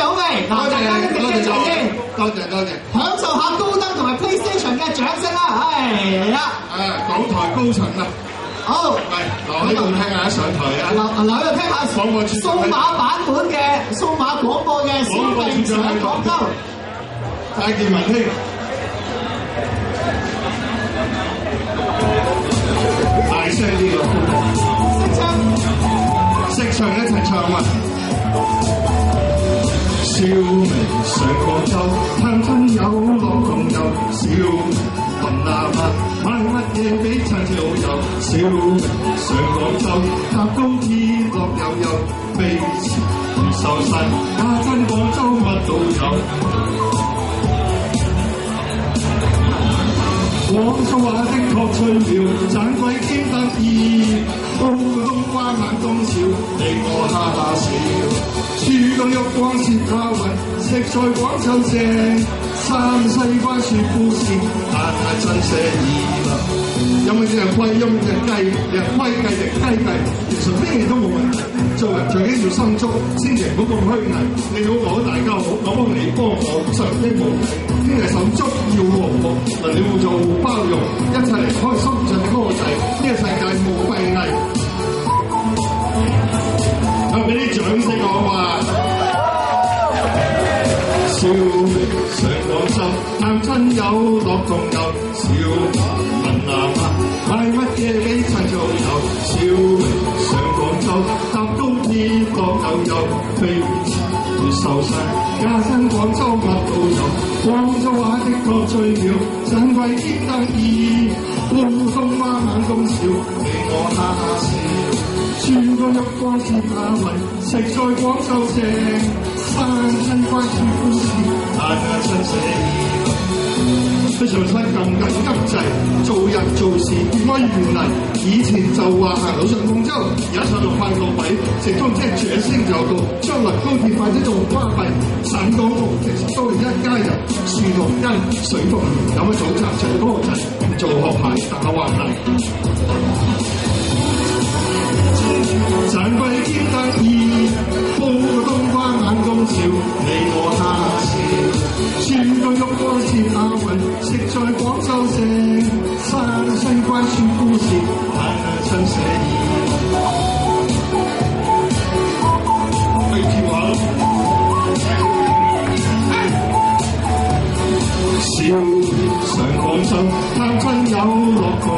係嗱，大家都記住先，多謝多謝。享受下高登同埋 PlayStation 嘅掌聲啦！係嚟啦，誒，港台高層啊，好。係留喺度聽下上台啊。嗱，留喺度聽下廣播處數碼版本嘅數碼廣播嘅小明上廣州。戴建文兄，大聲啲喎，識唱識唱一齊唱啊！小明上广州，探亲友乐同游。小明揼喇叭，買乜嘢俾亲戚老友。小明上广州，搭高鐵樂悠悠，飛馳越秀山，家親廣州乜都有。广州话的确趣妙，树到玉光线花卉食在广州正三西关说故事大家真写意啦有冇只系龟有冇只鸡有龟计定鸡计其实咩都冇问题做人最紧要心足千祈唔好咁虚伪你好我好大家好我帮你帮我上天无敌听日手足要和睦嗱你要做包容一齐嚟开探親友樂同遊。小明問阿媽買乜嘢俾親戚老友？小明上廣州，搭高鐵樂悠悠，飛馳越秀山，家鄉廣州乜都有。廣州話的確最妙，盞鬼兼得意，普通話猛咁笑，你我哈哈笑。珠江一光接下雲，食在廣州正，山親關注故事，大家親意。非常親咁緊急掣，做人做事越愛越嚟。以前就話行路上廣州，而家上到快到位，直通車轉升就到。將來高鐵快啲仲巴閉，省港澳其實都係一家人，樹同根，水同源，有乜早餐唱歌仔，做學牌打橫嚟。盞鬼兼得意，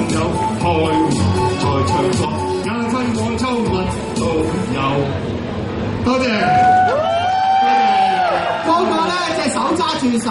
樂同遊，開懷再唱歌。家親廣州乜都有。多謝。嗰個咧，隻手揸住手。